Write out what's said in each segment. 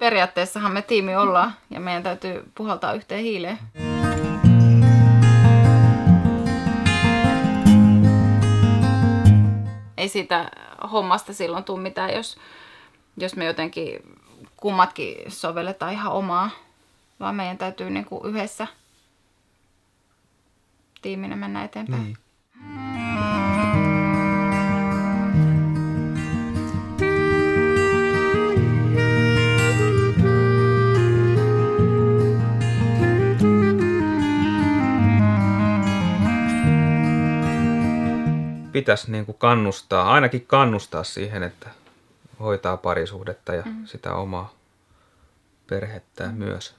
periaatteessahan me tiimi ollaan ja meidän täytyy puhaltaa yhteen hiileen. Ei siitä hommasta silloin tule mitään, jos, jos me jotenkin kummatkin sovelletaan ihan omaa, vaan meidän täytyy niin kuin yhdessä tiiminä mennä eteenpäin. Niin. Pitäisi niin kuin kannustaa, ainakin kannustaa siihen, että hoitaa parisuhdetta ja mm. sitä omaa perhettä mm. myös.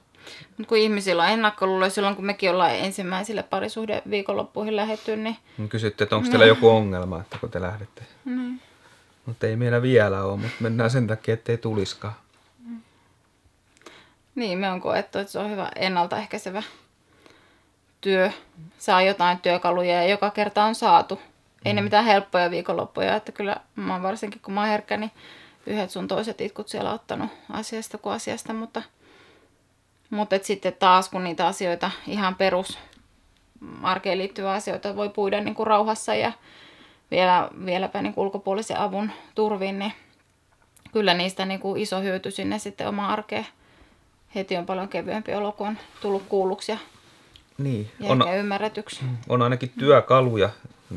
Mutta kun ihmisillä on ennakkoluuloja, silloin kun mekin ollaan ensimmäisille parisuhde viikonloppuihin lähetty, niin... niin kysytte, että onko teillä joku ongelma, että kun te lähdette. Mm. Mutta ei meillä vielä ole, mutta mennään sen takia, ettei tuliskaan. Mm. Niin, me on koettu, että se on hyvä ennaltaehkäisevä työ. Saa jotain työkaluja ja joka kerta on saatu. Ei mm. ne mitään helppoja viikonloppuja, että kyllä mä oon varsinkin kun mä oon herkkä, niin yhdet sun toiset itkut siellä ottanut asiasta kuin asiasta, mutta, mutta et sitten taas kun niitä asioita, ihan perus arkeen liittyviä asioita voi puida niin kuin rauhassa ja vielä, vieläpä niin kuin ulkopuolisen avun turvin, niin kyllä niistä niin kuin iso hyöty sinne sitten oma arkeen. Heti on paljon kevyempi olo, kun on tullut kuulluksi ja, niin. ja on, ymmärretyksi. On ainakin työkaluja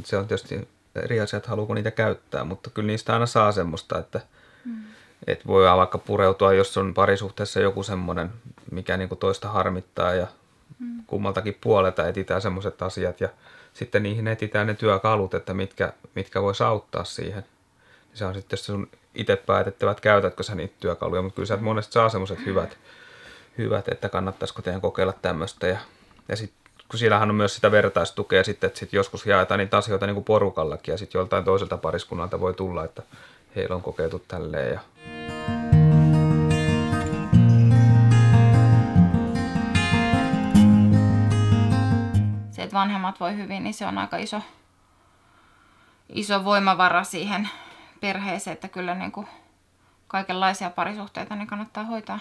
se on tietysti eri asia, että haluuko niitä käyttää, mutta kyllä niistä aina saa semmoista, että mm. et voi vaikka pureutua, jos on parisuhteessa joku semmoinen, mikä niinku toista harmittaa ja mm. kummaltakin puolelta etsitään semmoiset asiat ja sitten niihin etsitään ne työkalut, että mitkä, mitkä voisi auttaa siihen. Se on sitten sun itse päätettävä, että käytätkö sä niitä työkaluja, mutta kyllä sä monesti saa semmoiset hyvät, hyvät, että kannattaisiko teidän kokeilla tämmöistä ja, ja sitten kun siellähän on myös sitä vertaistukea sitten, että sit joskus jaetaan niitä asioita niin kuin porukallakin ja sitten joltain toiselta pariskunnalta voi tulla, että heillä on kokeiltu tälleen. Ja... Se, että vanhemmat voi hyvin, niin se on aika iso, iso voimavara siihen perheeseen, että kyllä niin kuin kaikenlaisia parisuhteita niin kannattaa hoitaa.